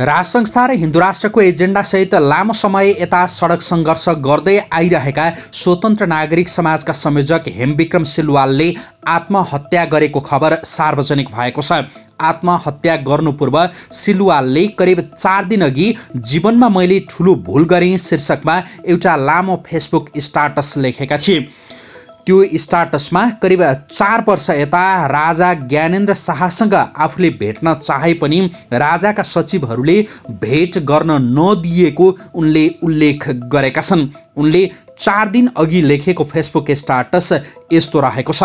राज संस्था र हिन्दू राष्ट्रको एजेन्डासहित लामो समय यता सडक सङ्घर्ष गर्दै आइरहेका स्वतन्त्र नागरिक समाजका संयोजक हेमविक्रम सिलवालले आत्महत्या गरेको खबर सार्वजनिक भएको छ। आत्महत्या गर्नु पूर्व सिलवालले करिब चार दिन अघि जीवनमा मैले ठुलो भुल गरेँ शीर्षकमा एउटा लामो फेसबुक स्टाटस लेखेका थिए। त्यो स्टाटसमा करिब चार वर्ष यता राजा ज्ञानेन्द्र शाहसँग आफूले भेट्न चाहे पनि राजाका सचिवहरूले भेट गर्न नदिएको उनले उल्लेख गरेका छन्। उनले चार दिन अघि लेखेको फेसबुक स्टाटस यस्तो रहेको छ।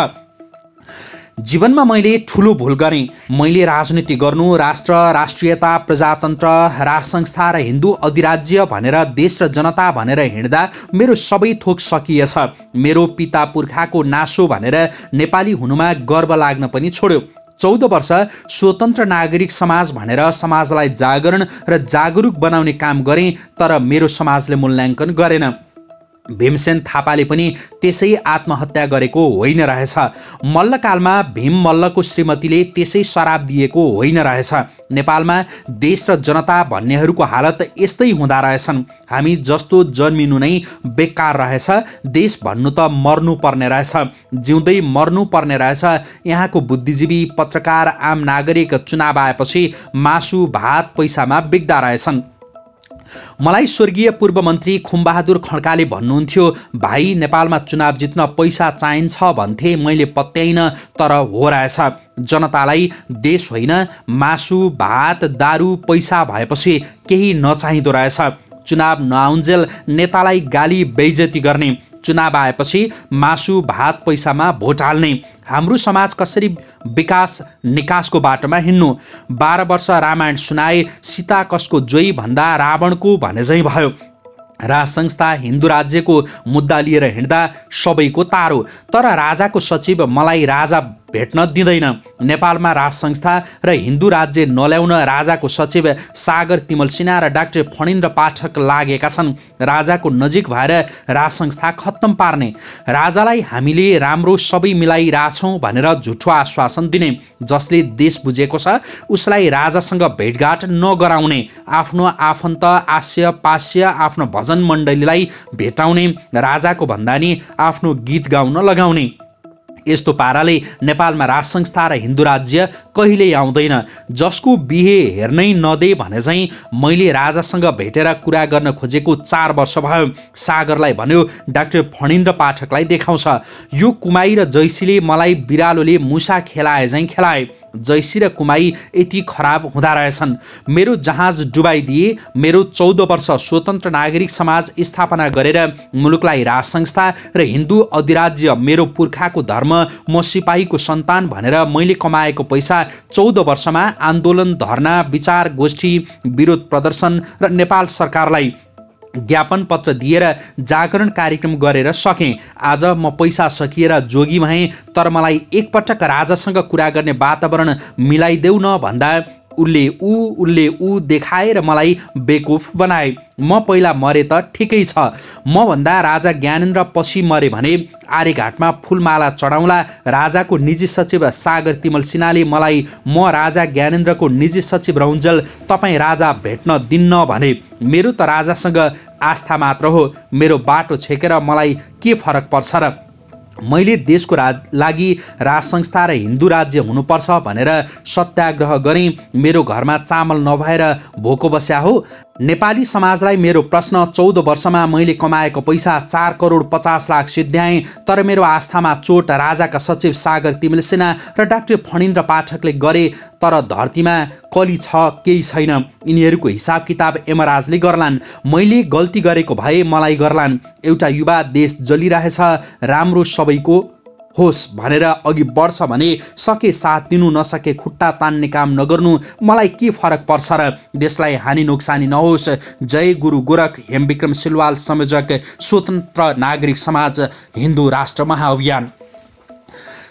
जीवनमा मैले ठुलो भुल गरेँ। मैले राजनीति गर्नु राष्ट्र राष्ट्रियता प्रजातन्त्र राज संस्था र हिन्दू अधिराज्य भनेर देश र जनता भनेर हिँड्दा मेरो सबै थोक सकिएछ। मेरो पिता पुर्खाको नासो भनेर नेपाली हुनुमा गर्व लाग्न पनि छोड्यो। चौध वर्ष स्वतन्त्र नागरिक समाज भनेर समाजलाई जागरण र जागरुक बनाउने काम गरेँ तर मेरो समाजले मूल्याङ्कन गरेन। भीमसेन थापाले पनि त्यसै आत्महत्या गरेको होइन रहेछ। मल्लकालमा भीम मल्लको श्रीमतीले त्यसै शराब दिएको होइन रहेछ। नेपालमा देश र जनता भन्नेहरूको हालत यस्तै हुँदा रहेछन्। हामी जस्तो जन्मिनु नै बेकार रहेछ। देश भन्नु त मर्नु पर्ने रहेछ। जिउँदै मर्नु पर्ने रहेछ। यहाँको बुद्धिजीवी पत्रकार आम नागरिक चुनाव आएपछि मासु भात पैसामा बिग्दा रहेछन्। मलाई स्वर्गीय पूर्व मन्त्री खुमबहादुर खड्काले भन्नुहुन्थ्यो भाइ नेपालमा चुनाव जित्न पैसा चाहिन्छ भन्थे मैले पत्याइन तर हो रहेछ। जनतालाई देश होइन मासु भात दारू पैसा भएपछि केही नचाहिँदो रहेछ। चुनाव नआउन्जेल नेतालाई गाली बेइजती गर्ने। चुनाव आएपछि मासु भात पैसामा भोट हाल्ने। हाम्रो समाज कसरी विकास निकासको बाटोमा हिँड्नु? बाह्र वर्ष रामायण सुनाए सीता कसको जोई भन्दा रावणको भने झैँ भयो। राज संस्था हिन्दू राज्यको मुद्दा लिएर हिँड्दा सबैको तारो। तर राजाको सचिव मलाई राजा भेट्न दिँदैन। नेपालमा राज संस्था र हिन्दू राज्य नल्याउन राजाको सचिव सागर तिमल सिन्हा र डाक्टर फणिन्द्र पाठक लागेका छन्। राजाको नजिक भएर राज संस्था खत्तम पार्ने। राजालाई हामीले राम्रो सबै मिलाइरहेछौँ भनेर झुठो आश्वासन दिने जसले देश बुझेको छ उसलाई राजासँग भेटघाट नगराउने आफ्नो आफन्त आस्य पास्य आफ्नो भजन मण्डलीलाई भेटाउने राजाको भन्दा नि आफ्नो गीत गाउन लगाउने। यस्तो पाराले नेपालमा राज संस्था र हिन्दू राज्य कहिल्यै आउँदैन। जसको बिहे हेर्नै नदे भने चाहिँ मैले राजासँग भेटेर कुरा गर्न खोजेको चार वर्ष भयो सागरलाई भन्यो डाक्टर फणिन्द्र पाठकलाई देखाउँछ। यो कुमाई र जैसीले मलाई बिरालोले मुसा खेलाए झैँ खेलाए। जैसी र कुमाई यति खराब हुँदा रहेछन्। मेरो जहाज डुबाइदिए मेरो चौध वर्ष स्वतन्त्र नागरिक समाज स्थापना गरेर मुलुकलाई राज संस्था र हिन्दू अधिराज्य मेरो पुर्खाको धर्म म सिपाहीको सन्तान भनेर मैले कमाएको पैसा चौध वर्षमा आन्दोलन धर्ना विचार गोष्ठी विरोध प्रदर्शन र नेपाल सरकारलाई ज्ञापन पत्र दिएर जागरण कार्यक्रम गरेर सकेँ। आज म पैसा सकिएर जोगी भएँ तर मलाई एकपटक राजासँग कुरा गर्ने वातावरण मिलाइदेऊ न भन्दा उसले ऊ उसले ऊ देखाएर मलाई बेकुफ बनाए। म पहिला मरे त ठिकै छ। मभन्दा राजा ज्ञानेन्द्र पछि मरे भने आर्यघाटमा फुलमाला चढाउँला। राजाको निजी सचिव सागर तिमल सिन्हाले मलाई म राजा ज्ञानेन्द्रको निजी सचिव रहुन्जल तपाईँ राजा भेट्न दिन्न भने। मेरो त राजासँग आस्था मात्र हो। मेरो बाटो छेकेर मलाई के फरक पर्छ र मैले देशको रा लागि राज संस्था र हिन्दू राज्य हुनुपर्छ भनेर सत्याग्रह गरेँ मेरो घरमा चामल नभएर भोको बस्या हो। नेपाली समाजलाई मेरो प्रश्न चौध वर्षमा मैले कमाएको पैसा चार करोड पचास लाख सिद्ध्याएँ तर मेरो आस्थामा चोट राजाका सचिव सागर तिमिल सिन्हा र डाक्टर फणिन्द्र पाठकले गरे तर धरतीमा कली छ केही छैन। यिनीहरूको हिसाब किताब यमराजले गर्लान्। मैले गल्ती गरेको भए मलाई गर्लान्। एउटा युवा देश जलिरहेछ राम्रो सबैको होस् भनेर अघि बढ्छ भने सके साथ दिनु नसके खुट्टा तान्ने काम नगर्नु। मलाई के फरक पर्छ र देशलाई हानि नोक्सानी नहोस्। जय गुरु गोरख हेमविक्रम सिलवाल संयोजक स्वतन्त्र नागरिक समाज हिन्दू राष्ट्र महाअभियान।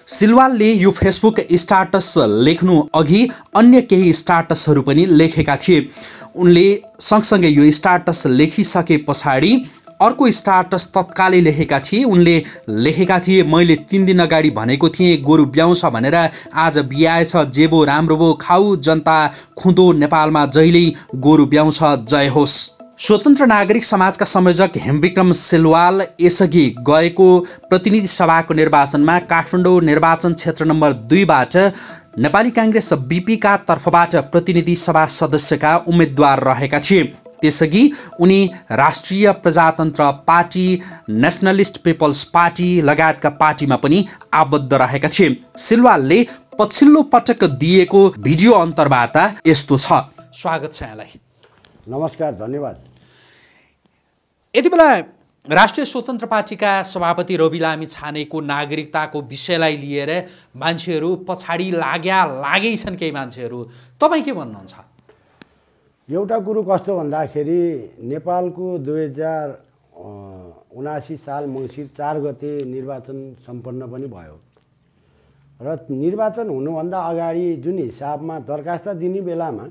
सिलवालले यो फेसबुक स्टाटस लेख्नु अघि अन्य केही स्टाटसहरू पनि लेखेका थिए। उनले सँगसँगै यो स्टाटस लेखिसके पछाडि अर्को स्टाटस तत्कालै लेखेका थिए। उनले लेखेका थिए मैले तिन दिन अगाडि भनेको थिएँ गोरु ब्याउँछ भनेर। आज बिहाएछ जेबो राम्रो भो खाऊ जनता खुँदो नेपालमा जहिल्यै गोरु ब्याउँछ जय होस्। स्वतन्त्र नागरिक समाजका संयोजक हेमविक्रम सिलवाल यसअघि गएको प्रतिनिधि सभाको निर्वाचनमा काठमाडौँ निर्वाचन क्षेत्र नम्बर दुईबाट नेपाली काङ्ग्रेस बिपीका तर्फबाट प्रतिनिधि सभा सदस्यका उम्मेद्वार रहेका थिए। त्यसअघि उनी राष्ट्रिय प्रजातन्त्र पार्टी नेसनलिस्ट पिपल्स पार्टी लगायतका पार्टीमा पनि आबद्ध रहेका थिए। सिलवालले पछिल्लो पटक दिएको भिडियो अन्तर्वार्ता यस्तो छ। स्वागत छ यहाँलाई। नमस्कार धन्यवाद। यति बेला राष्ट्रिय स्वतन्त्र पार्टीका सभापति रवि लामी छानेको नागरिकताको विषयलाई लिएर मान्छेहरू पछाडि लाग्या लागै छन् केही मान्छेहरू। तपाईँ के भन्नुहुन्छ? एउटा कुरो कस्तो भन्दाखेरि नेपालको दुई हजार उनासी साल मङ्सिर चार गते निर्वाचन सम्पन्न पनि भयो। र निर्वाचन हुनुभन्दा अगाडि जुन हिसाबमा दरखास्त दिने बेलामा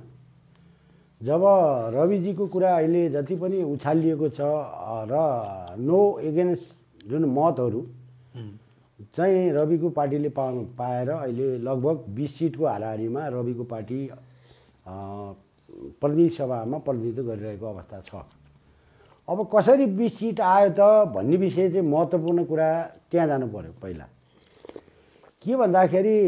जब रविजीको कुरा अहिले जति पनि उछालिएको छ र नो एगेन्स्ट जुन मतहरू चाहिँ रविको पार्टीले पा पाएर अहिले लगभग बिस सिटको हाराहारीमा रविको पार्टी सभामा प्रतिनिधित्व गरिरहेको अवस्था छ। अब कसरी बिस सिट आयो त भन्ने विषय चाहिँ महत्त्वपूर्ण कुरा त्यहाँ जानु पऱ्यो पहिला। के भन्दाखेरि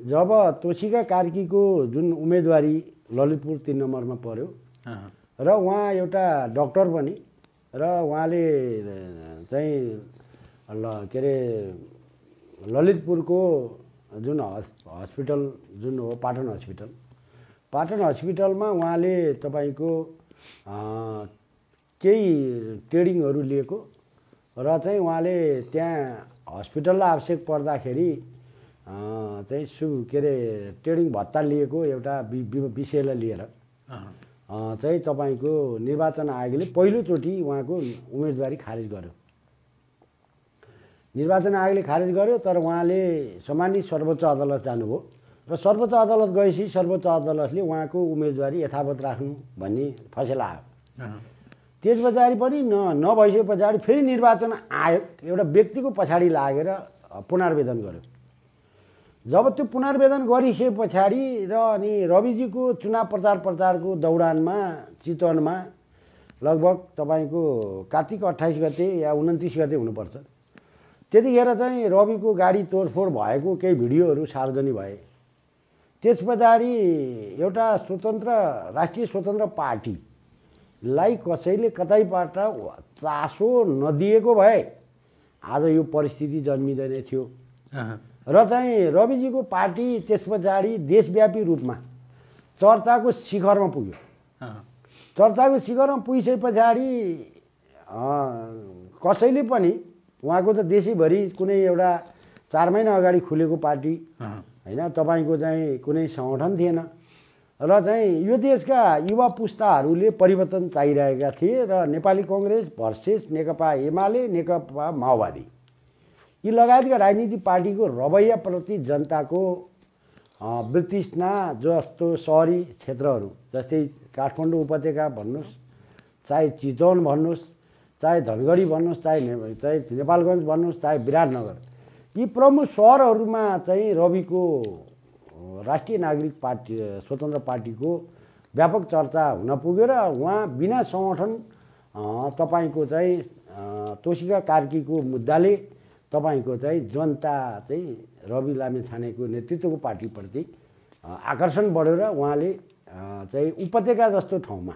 जब तोसिका कार्कीको जुन उम्मेदवारी ललितपुर तिन नम्बरमा पऱ्यो र उहाँ एउटा डक्टर पनि र उहाँले चाहिँ ल के अरे ललितपुरको जुन हस् हस्पिटल जुन हो पाटन हस्पिटल पाटन हस्पिटलमा उहाँले तपाईँको केही ट्रेडिङहरू लिएको र चाहिँ उहाँले त्यहाँ हस्पिटललाई आवश्यक पर्दाखेरि चाहिँ सु के अरे ट्रेडिङ भत्ता लिएको एउटा विषयलाई लिएर। चाहिँ तपाईँको निर्वाचन आयोगले पहिलोचोटि उहाँको उम्मेदवारी खारेज गर्यो। निर्वाचन आयोगले खारेज गर्यो तर उहाँले सम्मानित सर्वोच्च अदालत जानुभयो। र सर्वोच्च अदालत गएपछि सर्वोच्च अदालतले उहाँको उम्मेदवारी यथावत राख्नु भन्ने फैसला आयो। त्यस पछाडि पनि न नभइसके पछाडि फेरि निर्वाचन आयोग एउटा व्यक्तिको पछाडि लागेर पुनर्वेदन गर्यो। जब त्यो पुनर्वेदन गरिसके पछाडि र अनि रविजीको चुनाव प्रचार प्रचारको दौडानमा चितवनमा लगभग तपाईँको कार्तिक अठाइस गते या उन्तिस गते हुनुपर्छ। त्यतिखेर चाहिँ रविको गाडी तोडफोड भएको केही भिडियोहरू सार्वजनिक भए। त्यस पछाडि एउटा स्वतन्त्र राष्ट्रिय स्वतन्त्र पार्टीलाई कसैले कतैबाट चासो नदिएको भए आज यो परिस्थिति जन्मिँदैन थियो। र चाहिँ रविजीको पार्टी त्यस पछाडि देशव्यापी रूपमा चर्चाको शिखरमा पुग्यो। चर्चाको शिखरमा पुगिसके पछाडि कसैले पनि उहाँको त देशैभरि कुनै एउटा चार महिना अगाडि खुलेको पार्टी होइन? तपाईँको चाहिँ कुनै सङ्गठन थिएन। र चाहिँ यो देशका युवा पुस्ताहरूले परिवर्तन चाहिरहेका थिए र नेपाली कङ्ग्रेस भर्सेस नेकपा एमाले नेकपा माओवादी। यी लगायतका राजनीतिक पार्टीको रवैयाप्रति जनताको वृत्तिष्णा जस्तो सहरी क्षेत्रहरू जस्तै काठमाडौँ उपत्यका भन्नुहोस् चाहे चितवन भन्नुहोस् चाहे धनगढी भन्नुहोस् चाहे चाहे नेपालगञ्ज भन्नुहोस् चाहे विराटनगर। यी प्रमुख सहरहरूमा चाहिँ रविको राष्ट्रिय नागरिक पार्टी स्वतन्त्र पार्टीको व्यापक चर्चा हुन पुग्यो र उहाँ बिना सङ्गठन तपाईँको चाहिँ तोसिका कार्कीको मुद्दाले तपाईँको चाहिँ जनता चाहिँ रवि लामे छानेको नेतृत्वको पार्टीप्रति आकर्षण बढेर उहाँले चाहिँ उपत्यका जस्तो ठाउँमा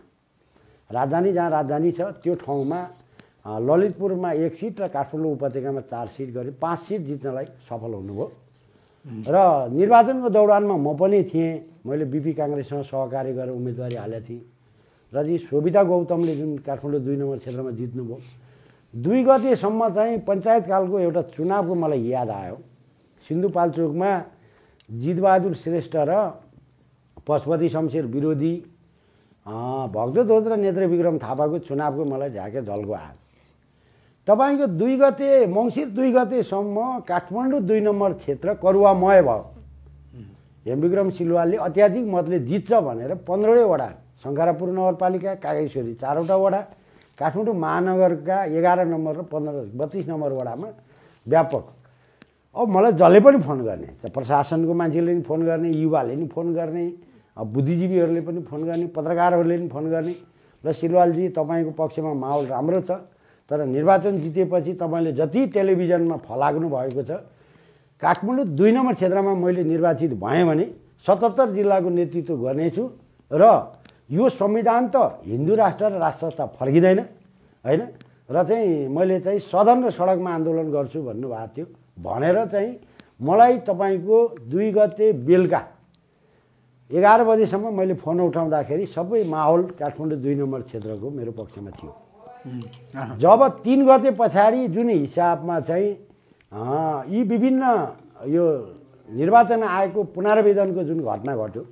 राजधानी जहाँ राजधानी छ त्यो ठाउँमा ललितपुरमा एक सिट र काठमाडौँ उपत्यकामा चार सिट गरे पाँच सिट जित्नलाई सफल हुनुभयो। र निर्वाचनको दौडानमा म पनि थिएँ। मैले बिपी काङ्ग्रेससँग सहकार्य गरेर उम्मेदवारी हालेको थिएँ। र जी शोभिता गौतमले जुन काठमाडौँ दुई नम्बर क्षेत्रमा जित्नुभयो। दुई गतेसम्म चाहिँ पञ्चायतकालको एउटा चुनावको मलाई याद आयो। सिन्धुपाल्चोकमा जितबहादुर श्रेष्ठ र पशुपति शमशेर विरोधी भक्तध्वज र नेत्रविक्रम थापाको चुनावको मलाई झ्याके झल्को आयो। तपाईँको दुई गते मङ्सिर दुई गतेसम्म काठमाडौँ दुई नम्बर क्षेत्र करुवामय भयो। हेमविक्रम सिलवालले अत्याधिक मतले जित्छ भनेर पन्ध्रवटै वडा शङ्करापुर नगरपालिका कागेश्वरी चारवटा वडा काठमाडौँ महानगरका एघार नम्बर र पन्ध्र बत्तिस नम्बर वडामा व्यापक। अब मलाई जसले पनि फोन गर्ने प्रशासनको मान्छेले पनि फोन गर्ने युवाले पनि फोन गर्ने अब बुद्धिजीवीहरूले पनि फोन गर्ने पत्रकारहरूले पनि फोन गर्ने र सिलवालजी तपाईँको पक्षमा माहौल राम्रो छ। तर निर्वाचन जितेपछि तपाईँले जति टेलिभिजनमा फलाग्नु भएको छ काठमाडौँ दुई नम्बर क्षेत्रमा मैले निर्वाचित भएँ भने सतहत्तर जिल्लाको नेतृत्व गर्नेछु र यो संविधान त हिन्दू राष्ट्र र राष्ट्र फर्किँदैन होइन? र चाहिँ मैले चाहिँ सदन र सडकमा आन्दोलन गर्छु भन्नुभएको थियो। भनेर चाहिँ मलाई तपाईँको दुई गते बेलुका एघार बजीसम्म मैले फोन उठाउँदाखेरि सबै माहौल काठमाडौँ दुई नम्बर क्षेत्रको मेरो पक्षमा थियो। जब तिन गते पछाडि जुन हिसाबमा चाहिँ यी विभिन्न यो निर्वाचन आयोगको पुनर्वेदनको जुन घटना घट्यो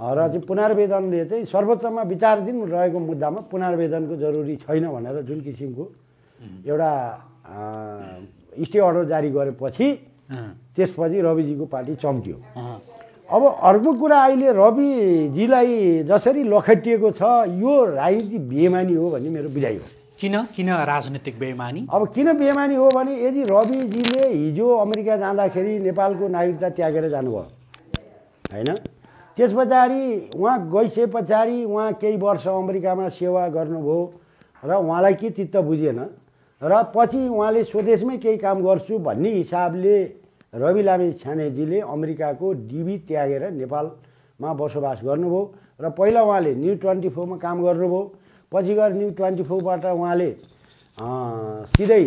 र चाहिँ पुनर्वेदनले चाहिँ सर्वोच्चमा विचाराधीन रहेको मुद्दामा पुनर्वेदनको जरुरी छैन भनेर जुन किसिमको एउटा स्टे अर्डर जारी गरेपछि त्यसपछि रविजीको पार्टी चम्कियो। अब अर्को कुरा अहिले रविजीलाई जसरी लखेटिएको छ यो राजनीति बेमानी हो भन्ने मेरो बुझाइ हो। किन? किन राजनीतिक बेमानी? अब किन बेमानी हो भने यदि रविजीले हिजो अमेरिका जाँदाखेरि नेपालको नागरिकता त्यागेर जानुभयो होइन? त्यस पछाडि उहाँ गइसके पछाडि उहाँ केही वर्ष अमेरिकामा सेवा गर्नुभयो र उहाँलाई के चित्त बुझेन? र पछि उहाँले स्वदेशमै केही काम गर्छु भन्ने हिसाबले रवि लामी छानेजीले अमेरिकाको डिबी त्यागेर नेपालमा बसोबास गर्नुभयो र पहिला उहाँले न्यु ट्वेन्टी फोरमा काम गर्नुभयो। पछि गएर न्यु ट्वेन्टी फोरबाट उहाँले सिधै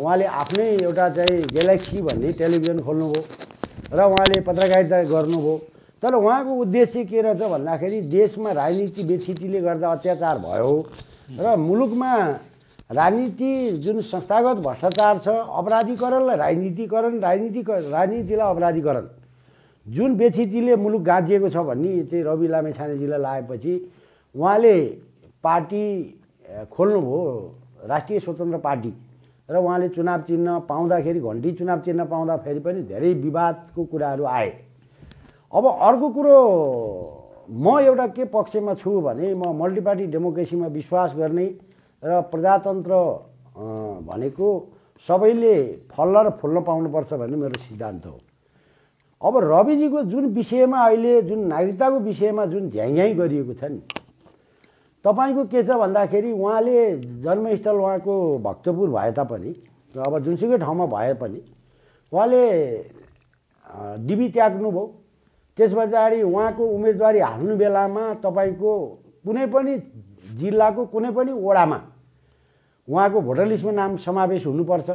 उहाँले आफ्नै एउटा चाहिँ ग्यालेक्सी भन्ने टेलिभिजन खोल्नुभयो र उहाँले पत्रकारिता गर्नुभयो। तर उहाँको उद्देश्य के रहेछ भन्दाखेरि देशमा राजनीति बेछितीले गर्दा अत्याचार भयो र मुलुकमा राजनीति जुन संस्थागत भ्रष्टाचार छ अपराधीकरणलाई राजनीतिकरण राजनीति राजनीतिलाई अपराधीकरण। जुन बेछितीले मुलुक गाँजिएको छ भन्ने चाहिँ रवि लामे छानेजीलाई लागेपछि उहाँले पार्टी खोल्नुभयो राष्ट्रिय स्वतन्त्र पार्टी। र उहाँले चुनाव चिन्ह पाउँदाखेरि घन्टी चुनाव चिन्ह पाउँदाखेरि पनि धेरै विवादको कुराहरू आए। अब अर्को कुरो म एउटा के पक्षमा छु भने म मल्टिपार्टी डेमोक्रेसीमा विश्वास गर्ने र प्रजातन्त्र भनेको सबैले फल्न र फुल्न पाउनुपर्छ भन्ने मेरो सिद्धान्त हो। अब रविजीको जुन विषयमा अहिले जुन नागरिकताको विषयमा जुन झ्याङ गरिएको छ नि तपाईँको के छ भन्दाखेरि उहाँले जन्मस्थल उहाँको भक्तपुर भए तापनि अब जुनसुकै ठाउँमा भए पनि उहाँले डिबी त्याग्नुभयो। त्यस पछाडि उहाँको उम्मेदवारी हाल्नु बेलामा तपाईँको कुनै पनि जिल्लाको कुनै पनि वडामा उहाँको भोटर लिस्टमा नाम समावेश हुनुपर्छ।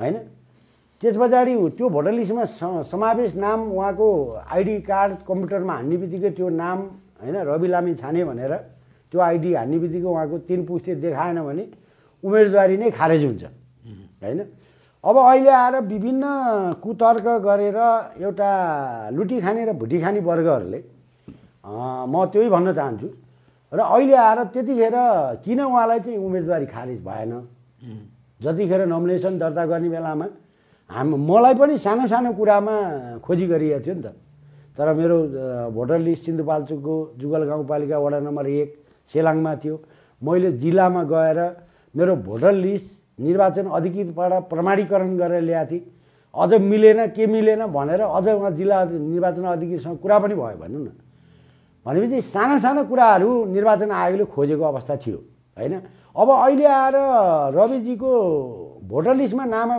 होइन? त्यस पछाडि त्यो भोटर लिस्टमा समावेश नाम उहाँको आइडी कार्ड कम्प्युटरमा हान्ने बित्तिकै त्यो नाम होइन रवि लामी छाने भनेर त्यो आइडी हान्ने बित्तिकै उहाँको तिन पुस्ते देखाएन भने उम्मेदवारी नै खारेज हुन्छ। होइन? अब अहिले आएर विभिन्न कुतर्क गरेर एउटा लुटी खाने र भुटी खाने वर्गहरूले म त्यही भन्न चाहन्छु। र अहिले आएर त्यतिखेर किन उहाँलाई चाहिँ उम्मेदवारी खारिज भएन? जतिखेर नोमिनेसन दर्ता गर्ने बेलामा हाम मलाई पनि सानो सानो कुरामा खोजी गरिएको थियो नि त। तर मेरो भोटर लिस्ट सिन्धुपाल्चोकको जुगल गाउँपालिका वडा नम्बर एक सेलाङमा थियो। मैले जिल्लामा गएर मेरो भोटर लिस्ट निर्वाचन अधिकृतबाट प्रमाणीकरण गरेर ल्याएको थिएँ। अझ मिलेन के मिलेन भनेर अझ उहाँ जिल्ला निर्वाचन अधिकृतसँग कुरा पनि भयो भनौँ न। भनेपछि साना साना कुराहरू निर्वाचन आयोगले खोजेको अवस्था थियो होइन? अब अहिले आएर रविजीको भोटर लिस्टमा नाम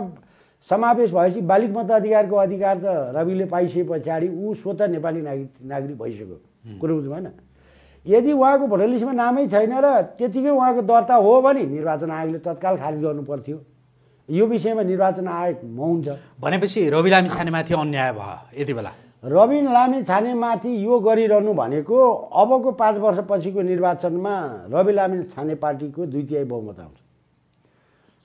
समावेश भएपछि बालिक मताधिकारको अधिकार त रविले पाइसके पछाडि ऊ स्वत नेपाली नागरिक नागरिक भइसक्यो कुरो बुझ्नु भएन यदि उहाँको भोटर लिस्टमा नामै छैन र त्यतिकै उहाँको दर्ता हो भने निर्वाचन आयोगले तत्काल खारिज गर्नु पर्थ्यो यो विषयमा निर्वाचन आयोग मौन छ। भनेपछि रवि लामी छानेमाथि अन्याय भयो यति बेला। रवि लामी छानेमाथि यो गरिरहनु भनेको अबको पाँच वर्षपछिको निर्वाचनमा रवि लामी छाने पार्टीको तिहाई बहुमत आउँछ।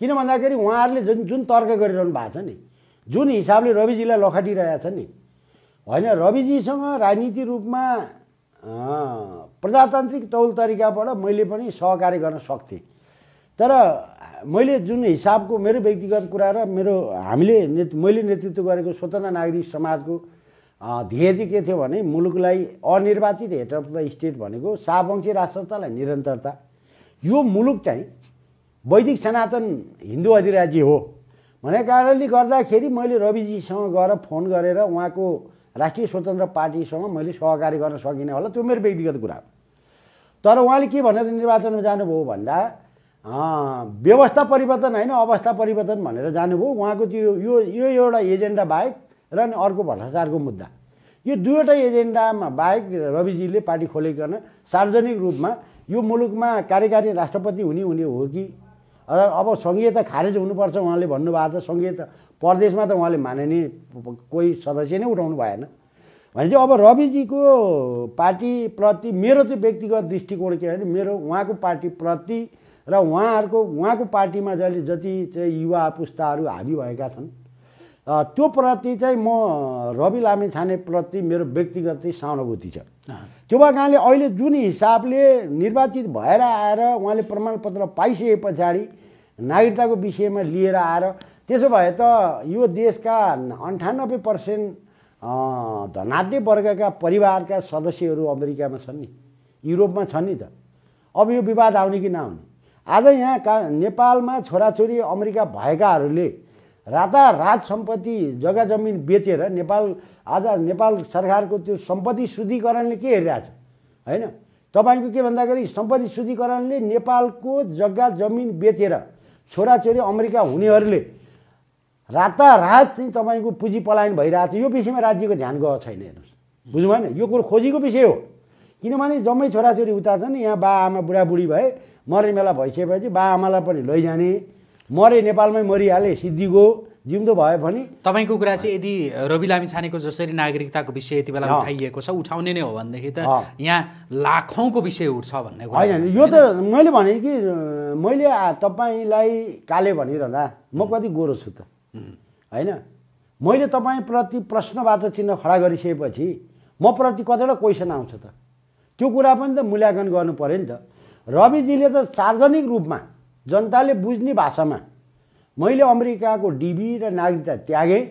किन भन्दाखेरि उहाँहरूले जुन जुन तर्क गरिरहनु भएको छ नि जुन हिसाबले रविजीलाई लखाटिरहेको छ नि होइन रविजीसँग राजनीति रूपमा प्रजातान्त्रिक तौल तरिकाबाट मैले पनि सहकार्य गर्न सक्थेँ। तर मैले जुन हिसाबको मेरो व्यक्तिगत कुरा र मेरो हामीले ने मैले नेतृत्व गरेको स्वतन्त्र नागरिक समाजको ध्येय चाहिँ के थियो भने मुलुकलाई अनिर्वाचित हेड अफ द स्टेट भनेको शाहवंशी राष्ट्रतालाई निरन्तरता। यो मुलुक चाहिँ वैदिक सनातन हिन्दू अधिराज्य हो। भनेको कारणले गर्दाखेरि मैले रविजीसँग गएर फोन गरेर उहाँको राष्ट्रिय स्वतन्त्र पार्टीसँग मैले सहकारी गर्न सकिनँ होला त्यो मेरो व्यक्तिगत कुरा हो। तर उहाँले के भनेर निर्वाचनमा जानुभयो भन्दा व्यवस्था परिवर्तन होइन अवस्था परिवर्तन भनेर जानुभयो। उहाँको त्यो यो यो एउटा एजेन्डा बाहेक र अनि अर्को भ्रष्टाचारको मुद्दा यो दुईवटा एजेन्डामा बाहेक रविजीले पार्टी खोलिकन सार्वजनिक रूपमा यो मुलुकमा कार्यकारी राष्ट्रपति हुने हुने हो कि? अब सङ्घीयता खारेज हुनुपर्छ उहाँले भन्नुभएको छ। सङ्घीयता प्रदेशमा त उहाँले माने नि कोही सदस्य नै उठाउनु भएन। भने चाहिँ अब रविजीको पार्टीप्रति मेरो चाहिँ व्यक्तिगत दृष्टिकोण के भने मेरो उहाँको पार्टीप्रति र उहाँहरूको उहाँको पार्टीमा जहिले जति चाहिँ युवा पुस्ताहरू हाबी भएका छन् त्यो प्रति चाहिँ म रवि लामे छानेप्रति मेरो व्यक्तिगत चाहिँ सहानुभूति छ। त्यो भएको कारणले अहिले जुन हिसाबले निर्वाचित भएर आएर उहाँले प्रमाणपत्र पाइसके पछाडि नागरिकताको विषयमा लिएर आएर त्यसो भए त यो देशका अन्ठानब्बे पर्सेन्ट धनाढ्य वर्गका परिवारका सदस्यहरू अमेरिकामा छन् नि। युरोपमा छन् नि त। अब यो विवाद आउने कि नआउने? आज यहाँ का नेपालमा छोराछोरी अमेरिका भएकाहरूले रातारात सम्पत्ति जग्गा जमिन बेचेर नेपाल आज नेपाल सरकारको त्यो सम्पत्ति शुद्धिकरणले के हेरिरहेछ? होइन? तपाईँको के भन्दाखेरि सम्पत्ति शुद्धिकरणले नेपालको जग्गा जमिन बेचेर छोराछोरी अमेरिका हुनेहरूले रातारात चाहिँ तपाईँको पुँजी पलायन भइरहेको छ यो विषयमा राज्यको ध्यान गएको छैन हेर्नुहोस्। बुझ्नु भएन यो कुरो खोजीको विषय हो। किनभने जम्मै छोराछोरी उता छन् यहाँ बा आमा बुढाबुढी भए मर्ने बेला भइसकेपछि बा आमालाई पनि लैजाने। मरे नेपालमै मरिहाले सिद्धिको जिउँदो भयो भने तपाईँको कुरा चाहिँ यदि रवि लामी छानेको जसरी नागरिकताको विषय यति बेला उठाइएको छ उठाउने नै हो भनेदेखि त यहाँ लाखौँको विषय उठ्छ भन्ने होइन यो त मैले भने कि मैले तपाईँलाई काले भनिरहँदा म कति गोरो छु त। होइन? मैले तपाईँप्रति प्रश्नवाचक चिन्ह खडा गरिसकेपछि म प्रति कतिवटा क्वेसन आउँछ त। त्यो कुरा पनि त मूल्याङ्कन गर्नु पऱ्यो नि त। रविजीले त सार्वजनिक रूपमा जनताले बुझ्ने भाषामा मैले अमेरिकाको डिबी र नागरिकता त्यागेँ।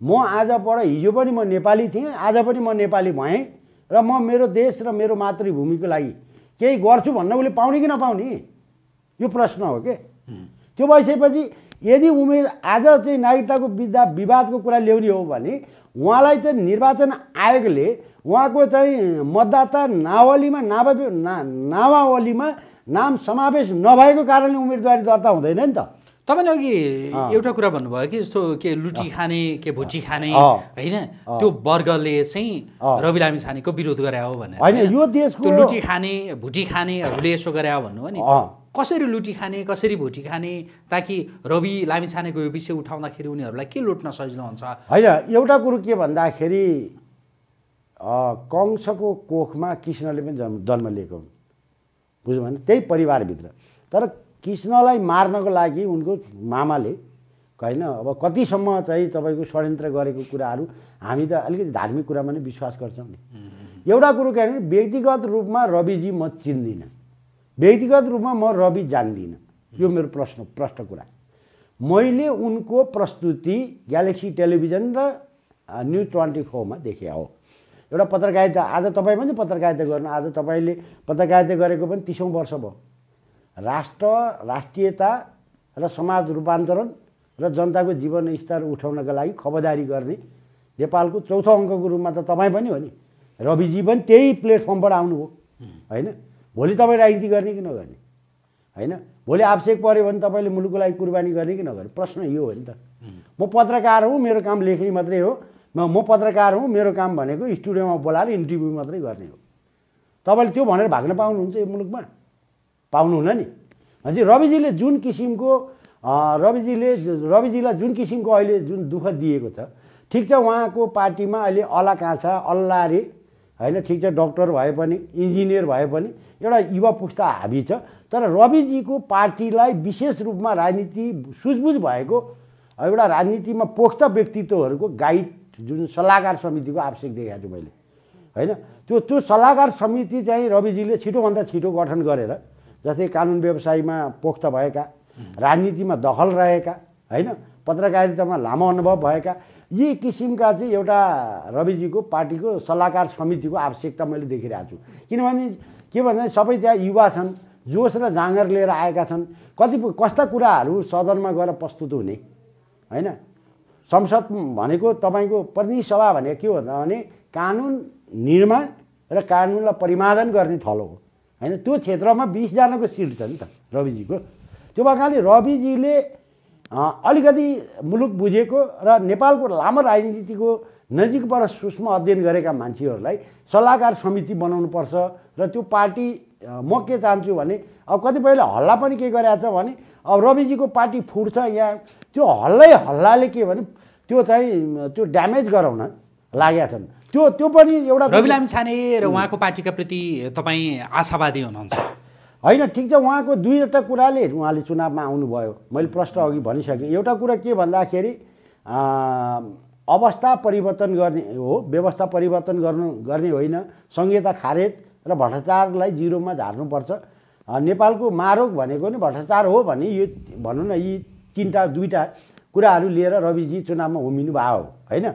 म आजबाट हिजो पनि म नेपाली थिएँ आज पनि म नेपाली भएँ र म मेरो देश र मेरो मातृभूमिको लागि केही गर्छु भन्न उसले पाउने कि नपाउने? यो प्रश्न हो के? त्यो भइसकेपछि यदि उमेर आज चाहिँ नागरिकताको विधा विवादको कुरा ल्याउने हो भने उहाँलाई चाहिँ निर्वाचन आयोगले उहाँको चाहिँ मतदाता नावलीमा नावा नावावलीमा नाम समावेश नभएको कारणले उम्मेदवारी दर्ता हुँदैन नि त। तपाईँले अघि एउटा कुरा भन्नुभयो कि जस्तो के लुटी खाने के भुटी खाने होइन? त्यो वर्गले चाहिँ रवि लामी छानेको विरोध गरे हो भने होइन यो देशको लुटी खाने भुटी खानेहरूले यसो गरे हो भन्नु हो नि कसरी लुटी खाने कसरी भुटी खाने ताकि रवि लामी छानेको यो विषय उठाउँदाखेरि उनीहरूलाई के लुट्न सजिलो हुन्छ? होइन एउटा कुरो के भन्दाखेरि कंशको कोखमा कृष्णले पनि जन्म जन्म लिएको बुझ्यो भने त्यही परिवारभित्र। तर कृष्णलाई मार्नको लागि उनको मामाले होइन अब कतिसम्म चाहिँ तपाईँको षड्यन्त्र गरेको कुराहरू हामी त अलिकति धार्मिक कुरामा नै विश्वास गर्छौँ नि। एउटा कुरो के भने व्यक्तिगत रूपमा रविजी म चिन्दिनँ। व्यक्तिगत रूपमा म रवि जान्दिनँ। यो मेरो प्रश्न प्रश्न कुरा। मैले उनको प्रस्तुति ग्यालेक्सी टेलिभिजन र न्युज ट्वेन्टी फोरमा देखेँ हो। एउटा पत्रकारिता आज तपाईँ पनि पत्रकारिता गर्नु आज तपाईँले पत्रकारिता गरेको पनि तिसौँ वर्ष भयो। राष्ट्र राष्ट्रियता र समाज रूपान्तरण र जनताको जीवन स्तर उठाउनका लागि खबरदारी गर्ने नेपालको चौथो अङ्कको रूपमा त तपाईँ पनि हो नि। रविजी पनि त्यही प्लेटफर्मबाट आउनुभयो होइन? भोलि तपाईँ राजनीति गर्ने कि नगर्ने? होइन? भोलि आवश्यक पऱ्यो भने तपाईँले मुलुकको लागि कुर्बानी गर्ने कि नगर्ने? प्रश्न यो हो नि त। म पत्रकार हुँ मेरो काम लेख्ने मात्रै हो। म म पत्रकार हुँ मेरो काम भनेको स्टुडियोमा बोलाएर इन्टरभ्यू मात्रै गर्ने हो। तपाईँले त्यो भनेर भाग्न पाउनुहुन्छ यो मुलुकमा? पाउनुहुन्न नि। हजुर रविजीले जुन किसिमको रविजीले रविजीलाई जुन किसिमको अहिले जुन दुःख दिएको छ ठिक छ उहाँको पार्टीमा अहिले अला काँछा अल्लारे होइन ठिक छ डक्टर भए पनि इन्जिनियर भए पनि एउटा युवा पुस्ता हाबी छ। तर रविजीको पार्टीलाई विशेष रूपमा राजनीति सुझबुझ भएको एउटा राजनीतिमा पोख्त व्यक्तित्वहरूको गाइड जुन सल्लाहकार समितिको आवश्यक देखाएको छु मैले। होइन? त्यो त्यो सल्लाहकार समिति चाहिँ रविजीले छिटोभन्दा छिटो गठन गरेर जस्तै कानुन व्यवसायमा पोख्त भएका राजनीतिमा दखल रहेका होइन? पत्रकारितामा लामो अनुभव भएका यी किसिमका चाहिँ एउटा रविजीको पार्टीको सल्लाहकार समितिको आवश्यकता मैले देखिरहेको छु। किनभने के भन्दा सबै त्यहाँ युवा छन् जोस र जाँगर लिएर आएका छन्। कतिपय कस्ता कुराहरू सदनमा गएर प्रस्तुत हुने होइन? संसद भनेको तपाईँको प्रतिनिधि सभा भनेको के हो भने कानुन निर्माण र कानुनलाई परिमार्जन गर्ने थलो हो। होइन त्यो क्षेत्रमा बिसजनाको सिट छ नि त रविजीको। त्यो भएकाले रविजीले अलिकति मुलुक बुझेको र नेपालको लामो राजनीतिको नजिकबाट सूक्ष्म अध्ययन गरेका मान्छेहरूलाई सल्लाहकार समिति बनाउनुपर्छ र त्यो पार्टी म के चाहन्छु भने अब कतिपयले हल्ला पनि के गरेछ भने अब रविजीको पार्टी फुट्छ यहाँ। त्यो हल्लै हल्लाले के भने त्यो चाहिँ त्यो ड्यामेज गराउन लागेका छन्। त्यो त्यो पनि एउटा रवि लामी छाने र उहाँको पार्टीका प्रति तपाईँ आशावादी हुनुहुन्छ। होइन ठिक छ उहाँको दुईवटा कुराले उहाँले चुनावमा आउनुभयो। मैले प्रश्न अघि भनिसकेँ एउटा कुरा के भन्दाखेरि अवस्था परिवर्तन गर्ने हो व्यवस्था परिवर्तन गर्नु गर्ने होइन संहिता खारेज र भ्रष्टाचारलाई जिरोमा झार्नुपर्छ। नेपालको मारोग भनेको नि भ्रष्टाचार हो भने यो भनौँ न यी तिनवटा दुईवटा कुराहरू लिएर रविजी चुनावमा होमिनु भयो होइन?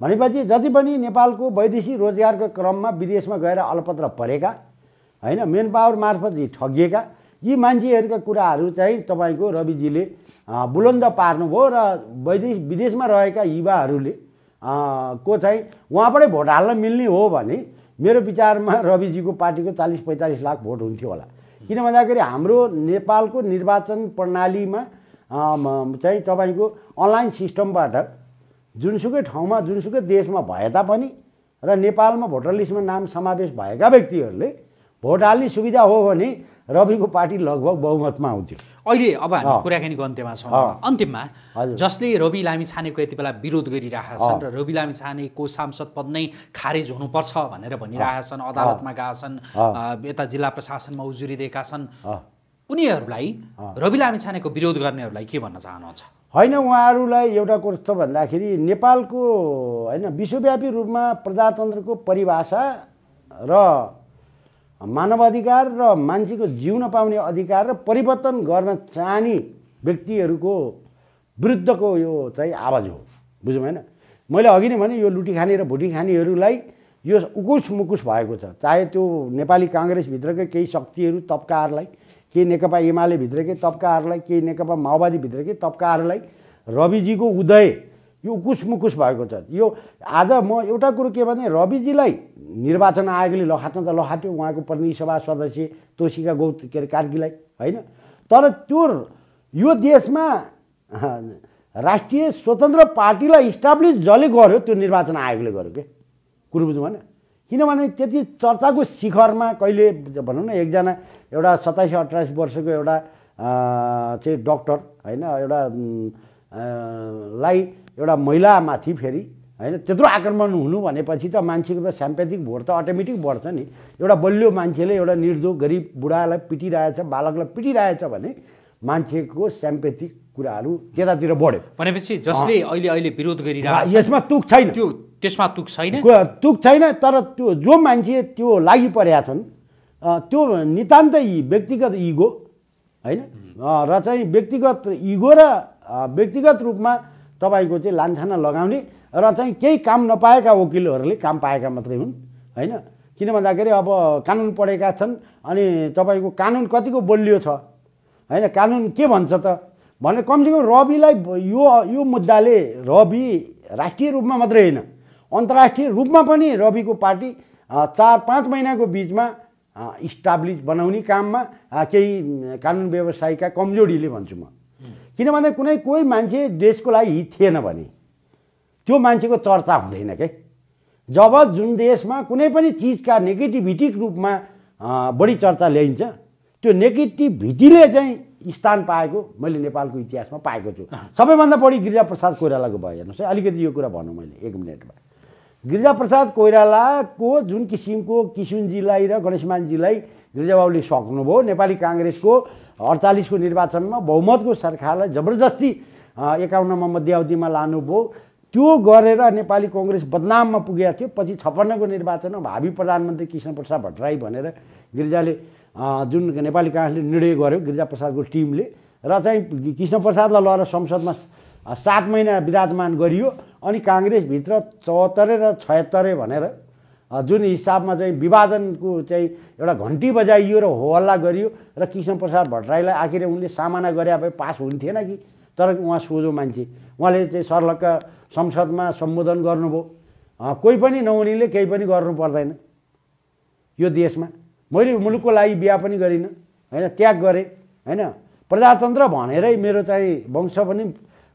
भनेपछि जति पनि नेपालको वैदेशिक रोजगारको क्रममा विदेशमा गएर अलपत्र परेका होइन? मेन पावर मार्फत ठगिएका यी मान्छेहरूका कुराहरू चाहिँ तपाईँको रविजीले बुलन्द पार्नुभयो र वैदेश विदेशमा रहेका युवाहरूले को चाहिँ उहाँबाटै भोट हाल्न मिल्ने हो भने मेरो विचारमा रविजीको पार्टीको चालिस पैँतालिस लाख भोट हुन्थ्यो होला। किन भन्दाखेरि हाम्रो नेपालको निर्वाचन प्रणालीमा चाहिँ तपाईँको अनलाइन सिस्टमबाट जुनसुकै ठाउँमा जुनसुकै देशमा भए तापनि र नेपालमा भोटर लिस्टमा नाम समावेश भएका व्यक्तिहरूले भोट हाल्ने सुविधा हो भने रविको पार्टी लगभग बहुमतमा आउँथ्यो अहिले अब हामी कुराकानीको अन्त्यमा छौँ। अन्तिममा जसले रवि लामी छानेको यति बेला विरोध गरिरहेका छन् र रवि लामी छानेको सांसद पद नै खारेज हुनुपर्छ भनेर भनिरहेका छन् अदालतमा गएका छन् यता जिल्ला प्रशासनमा उजुरिदिएका छन्। उनीहरूलाई रवि लामी छानेको विरोध गर्नेहरूलाई के भन्न चाहनुहुन्छ? होइन उहाँहरूलाई एउटा कुरो कस्तो भन्दाखेरि नेपालको होइन विश्वव्यापी रूपमा प्रजातन्त्रको परिभाषा र मानवाधिकार र मान्छेको जिउन पाउने अधिकार र परिवर्तन गर्न चाहने व्यक्तिहरूको विरुद्धको यो चाहिँ आवाज हो। बुझौँ होइन? मैले अघि नै भने यो लुटी खाने र भुटी खानेहरूलाई यो उकुस मुकुस भएको छ। चाहे त्यो नेपाली काङ्ग्रेसभित्रकै केही शक्तिहरू तब्काहरूलाई केही नेकपा एमालेभित्रकै तब्काहरूलाई केही नेकपा माओवादीभित्रकै तब्काहरूलाई रविजीको उदय यो उकुस मुकुस भएको छ। यो आज म एउटा कुरो के भने रविजीलाई निर्वाचन आयोगले लखाट्न त लखाट्यो उहाँको सभा सदस्य तोसिका गौत के अरे कार्कीलाई होइन? तर त्यो यो देशमा राष्ट्रिय स्वतन्त्र पार्टीलाई इस्टाब्लिस जसले गर्यो त्यो निर्वाचन आयोगले गर्यो के? कुरो बुझ्नु भएन किनभने त्यति चर्चाको शिखरमा कहिले भनौँ न एकजना एउटा सत्ताइस अठाइस वर्षको एउटा चाहिँ डक्टर होइन एउटा लाई एउटा महिलामाथि फेरि होइन त्यत्रो आक्रमण हुनु भनेपछि त मान्छेको त स्याम्पेथिक भोट त अटोमेटिक बढ्छ नि। एउटा बलियो मान्छेले एउटा निर्दोष गरिब बुढालाई पिटिरहेछ बालकलाई पिटिरहेछ भने मान्छेको स्याम्पेथिक कुराहरू त्यतातिर बढ्यो। भनेपछि जसले अहिले अहिले विरोध गरिरहेको यसमा तुक छैन। त्यो त्यसमा तुक छैन? तुक छैन तर त्यो जो मान्छे त्यो लागि परेका छन् त्यो नितान्त व्यक्तिगत इगो होइन? र चाहिँ व्यक्तिगत इगो र व्यक्तिगत रूपमा तपाईँको चाहिँ लान्छाना लगाउने र चाहिँ केही काम नपाएका वकिलहरूले काम पाएका मात्रै हुन् होइन? किन भन्दाखेरि अब कानुन पढेका छन् अनि तपाईँको कानुन कतिको बलियो छ होइन? कानुन के भन्छ त? भने कमसेकम रविलाई यो यो मुद्दाले रवि राष्ट्रिय रूपमा मात्रै होइन। अन्तर्राष्ट्रिय रूपमा पनि रविको पार्टी चार पाँच महिनाको बिचमा इस्टाब्लिस बनाउने काममा केही कानुन व्यवसायका कमजोरीले भन्छु म। किनभने कुनै कोही मान्छे देशको लागि हित थिएन भने त्यो मान्छेको चर्चा हुँदैन के? जब जुन देशमा कुनै पनि चिजका नेगेटिभिटिक रूपमा बढी चर्चा ल्याइन्छ त्यो नेगेटिभिटीले चाहिँ स्थान पाएको मैले नेपालको इतिहासमा पाएको छु। सबैभन्दा बढी गिरिजाप्रसाद कोइरालाको भयो हेर्नुहोस् है अलिकति यो कुरा भनौँ मैले एक मिनटमा। गिरिजाप्रसाद कोइरालाको जुन किसिमको किसुनजीलाई र गणेशमानजीलाई गिरिजाबाबुले सक्नुभयो नेपाली काङ्ग्रेसको अडचालिसको निर्वाचनमा बहुमतको सरकारलाई जबरजस्ती एकाउन्नमा मध्यावधिमा लानुभयो। त्यो गरेर नेपाली कङ्ग्रेस बदनाममा पुगेको थियो। पछि छप्पन्नको निर्वाचनमा भावी प्रधानमन्त्री कृष्णप्रसाद भट्टराई भनेर गिरिजाले जुन नेपाली काङ्ग्रेसले निर्णय गर्यो गिरिजाप्रसादको टिमले। र चाहिँ कृष्णप्रसादलाई लगेर संसदमा सात महिना विराजमान गरियो अनि काङ्ग्रेसभित्र चौहत्तरै र छयत्तरै भनेर जुन हिसाबमा चाहिँ विभाजनको चाहिँ एउटा घन्टी बजाइयो र हो हल्ला गरियो र कृष्णप्रसाद भट्टराईलाई आखिर उनले सामना गरे भए पास हुन्थेन कि? तर उहाँ सोझो मान्छे। उहाँले चाहिँ सर्लक्क संसदमा सम्बोधन गर्नुभयो। कोही पनि नहुनेले केही पनि गर्नु पर्दैन यो देशमा। मैले मुलुकको लागि बिहा पनि गरिनँ होइन त्याग गरेँ होइन। प्रजातन्त्र भनेरै मेरो चाहिँ वंश पनि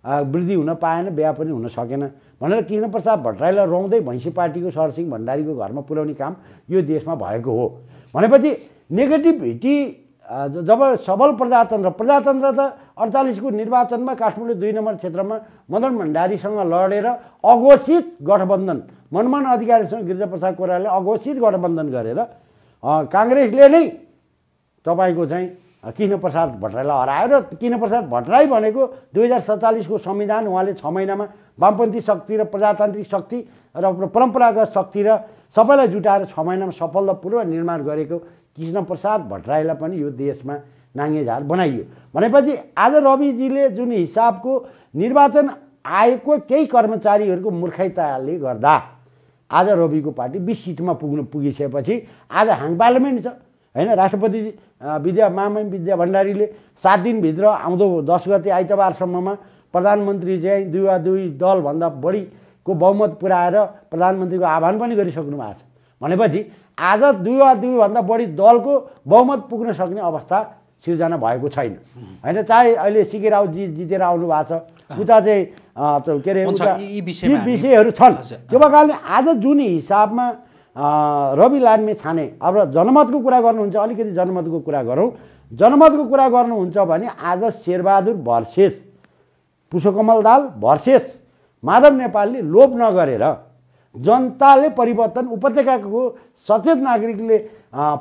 वृद्धि हुन पाएन बिहा पनि हुन सकेन। भनेर कृष्णप्रसाद भट्टराईलाई रौँदै भैँसी पार्टीको सरसिंह भण्डारीको घरमा पुर्याउने काम यो देशमा भएको हो। भनेपछि नेगेटिभिटी जब सबल प्रजातन्त्र प्रजातन्त्र त अडचालिसको निर्वाचनमा काठमाडौँ दुई नम्बर क्षेत्रमा मदन भण्डारीसँग लडेर अघोषित गठबन्धन मनमोहन अधिकारीसँग गिरिजाप्रसाद कोइरालाले अघोषित गठबन्धन गरेर काङ्ग्रेसले नै तपाईँको चाहिँ कृष्णप्रसाद भट्टराईलाई हरायो र कृष्णप्रसाद भट्टराई भनेको दुई हजार सत्तालिसको संविधान उहाँले छ महिनामा वामपन्थी शक्ति र प्रजातान्त्रिक शक्ति र परम्परागत शक्ति र सबैलाई जुटाएर छ महिनामा सफलतापूर्वक निर्माण गरेको कृष्णप्रसाद भट्टराईलाई पनि यो देशमा नाङ्गेझार बनाइयो। भनेपछि आज रविजीले जुन हिसाबको निर्वाचन आयोगको केही कर्मचारीहरूको मूर्खताले गर्दा आज रविको पार्टी बिस सिटमा पुग्नु पुगिसकेपछि आज हाङ पार्लियामेन्ट छ। होइन राष्ट्रपति विद्या मामा विद्या भण्डारीले सात दिनभित्र आउँदो दस गते आइतबारसम्ममा प्रधानमन्त्री चाहिँ दुई वा दुई दलभन्दा बढीको बहुमत पुऱ्याएर प्रधानमन्त्रीको आह्वान पनि गरिसक्नु भएको छ। भनेपछि आज दुई वा दुईभन्दा बढी दलको बहुमत पुग्न सक्ने अवस्था सिर्जना भएको छैन। होइन चाहे अहिले सिके राउजी जितेर आउनु भएको छ उता चाहिँ के अरे यी- विषयहरू छन्। त्यो कारणले आज जुन हिसाबमा रवि लान्मे छाने। अब जनमतको कुरा गर्नुहुन्छ अलिकति जनमतको कुरा गरौँ। जनमतको कुरा गर्नुहुन्छ भने आज शेरबहादुर भर्सेस पुष्पकमल दाल भर्सेस माधव नेपालले लोप नगरेर जनताले परिवर्तन उपत्यकाको सचेत नागरिकले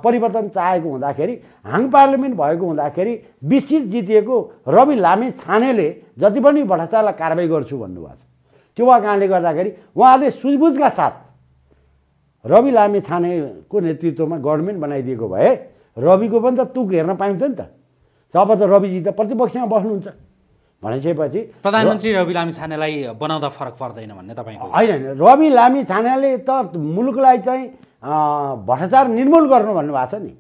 परिवर्तन चाहेको हुँदाखेरि हाङ पार्लियामेन्ट भएको हुँदाखेरि बिस सिट जितिएको रवि लामे छानेले जति पनि भ्रष्टाचारलाई कारवाही गर्छु भन्नुभएको छ। त्यो कारणले गर्दाखेरि उहाँहरूले सुझबुझका साथ रवि लामे छानेको नेतृत्वमा गभर्मेन्ट बनाइदिएको भए रविको पनि त तुक हेर्न पाइन्छ नि त। अब त रविजी त प्रतिपक्षमा बस्नुहुन्छ। भनिसकेपछि प्रधानमन्त्री रवि लामिछानेलाई बनाउँदा फरक पर्दैन भन्ने तपाईँको होइन होइन। रवि लामी छानाले त मुलुकलाई चाहिँ भ्रष्टाचार निर्मूल गर्नु भन्नुभएको छ नि।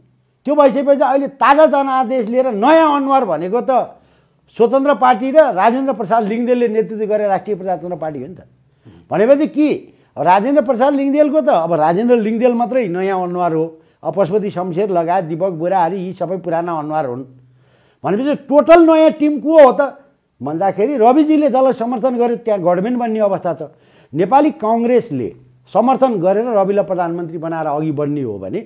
त्यो भइसकेपछि अहिले ताजा जनादेश लिएर नयाँ अनुहार भनेको त स्वतन्त्र पार्टी र राजेन्द्र प्रसाद लिङ्गदेलले नेतृत्व गरेर राष्ट्रिय प्रजातन्त्र पार्टी हो नि त। भनेपछि के राजेन्द्र प्रसाद लिङ्गदेलको त। अब राजेन्द्र लिङ्गदेल मात्रै नयाँ अनुहार हो। अब पशुपति शमशेर लगायत दिपक बुराहरी यी सबै पुराना अनुहार हुन्। भनेपछि टोटल नयाँ टिम को हो त? भन्दाखेरि रविजीले जसलाई समर्थन गरे त्यहाँ गभर्मेन्ट बन्ने अवस्था छ। नेपाली कङ्ग्रेसले समर्थन गरेर रविलाई प्रधानमन्त्री बनाएर अघि बढ्ने हो भने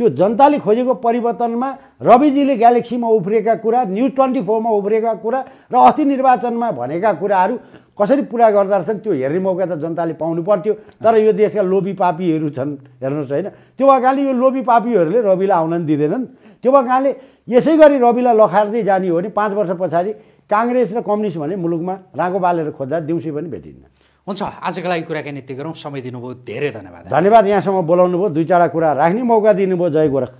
त्यो जनताले खोजेको परिवर्तनमा रविजीले ग्यालेक्सीमा उफ्रिएका कुरा न्युज ट्वेन्टी फोरमा उफ्रिएका कुरा र अस्ति निर्वाचनमा भनेका कुराहरू कसरी पुरा गर्दा रहेछन् त्यो हेर्ने मौका त जनताले पाउनु पर्थ्यो। तर यो देशका लोभी पापीहरू छन् हेर्नुहोस् होइन। त्यो भएकाले यो लोभी पापीहरूले रविलाई आउन दिँदैनन्। त्यो भएकाले यसै गरी रविलाई लखार्दै जाने हो भने पाँच वर्ष पछाडि काङ्ग्रेस र कम्युनिस्ट भने मुलुकमा राँगो बालेर खोज्दा देउसी पनि भेटिन्न। हुन्छ आजको लागि कुराकानी यति गरौँ। समय दिनुभयो धेरै धन्यवाद। धन्यवाद यहाँसम्म बोलाउनु भयो दुई चारवटा कुरा राख्ने मौका दिनुभयो। जय गोरख।